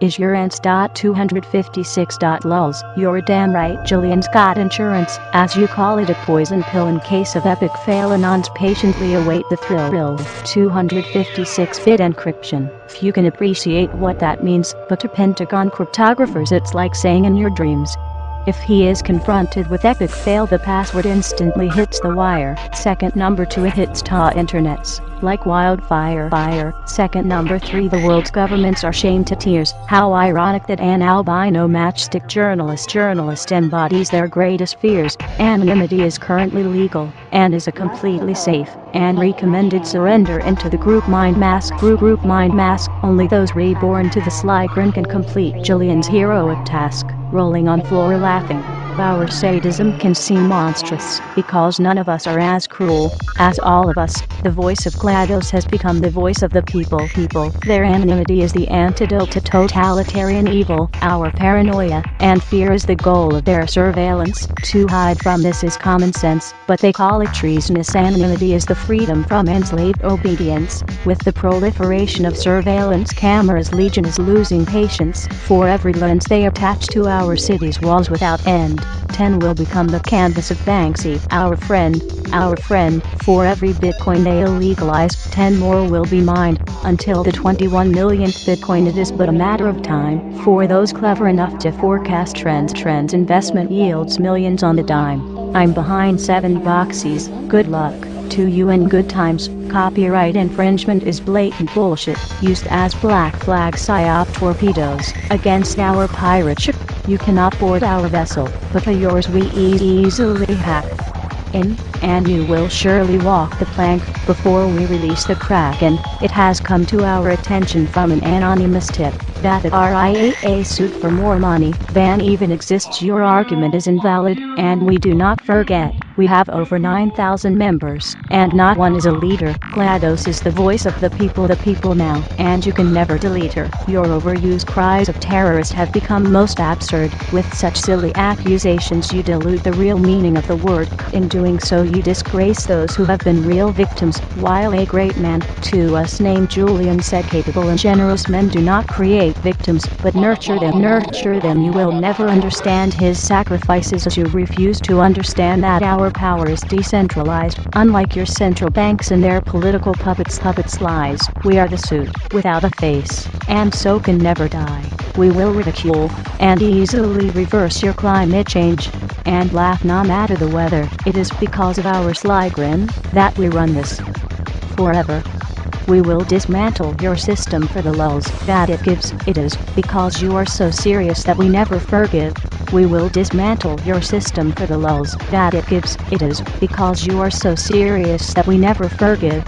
Insurance.256.lulz. You're damn right Julian's got insurance, as you call it a poison pill in case of epic fail anons patiently await the thrill. 256-bit encryption. Few can appreciate what that means, but to Pentagon cryptographers it's like saying in your dreams, if he is confronted with epic fail the password instantly hits the wire. Second number 2 it hits ta internets like wildfire. Fire. Second number 3 the world's governments are shamed to tears. How ironic that an albino matchstick journalist journalist embodies their greatest fears. Anonymity is currently legal and is a completely safe and recommended surrender into the group mind mask. Group, group mind mask. Only those reborn to the Sligrin can complete Julian's heroic task rolling on floor laughing. Our sadism can seem monstrous because none of us are as cruel as all of us. The voice of GLaDOS has become the voice of the people. People. Their anonymity is the antidote to totalitarian evil. Our paranoia and fear is the goal of their surveillance. To hide from this is common sense, but they call it treasonous. Anonymity is the freedom from enslaved obedience. With the proliferation of surveillance cameras, Legion is losing patience. For every lens they attach to our city's walls without end. 10 will become the canvas of Banksy, our friend, our friend. For every Bitcoin they illegalize, 10 more will be mined. Until the 21 millionth Bitcoin it is but a matter of time for those clever enough to forecast trends. Trends investment yields millions on the dime. I'm behind 7 boxes, good luck to you in good times. Copyright infringement is blatant bullshit, used as black flag psyop torpedoes against our pirate ship. You cannot board our vessel, but for yours we easily hack in, and you will surely walk the plank before we release the Kraken. It has come to our attention from an anonymous tip that the RIAA suit for more money than even exists. Your argument is invalid, and we do not forget. We have over 9,000 members, and not one is a leader. GLaDOS is the voice of the people, the people now, and you can never delete her. Your overused cries of terrorist have become most absurd. With such silly accusations, you dilute the real meaning of the word. In doing so, you disgrace those who have been real victims. While a great man to us named Julian said, capable and generous men do not create victims, but nurture them. Nurture them. You will never understand his sacrifices as you refuse to understand that our power is decentralized, unlike your central banks and their political puppets puppets lies. We are the suit, without a face, and so can never die. We will ridicule, and easily reverse your climate change, and laugh no matter the weather. It is because of our sly grin that we run this forever. We will dismantle your system for the lulz that it gives. It is because you are so serious that we never forgive. We will dismantle your system for the lulz that it gives. It is because you are so serious that we never forgive.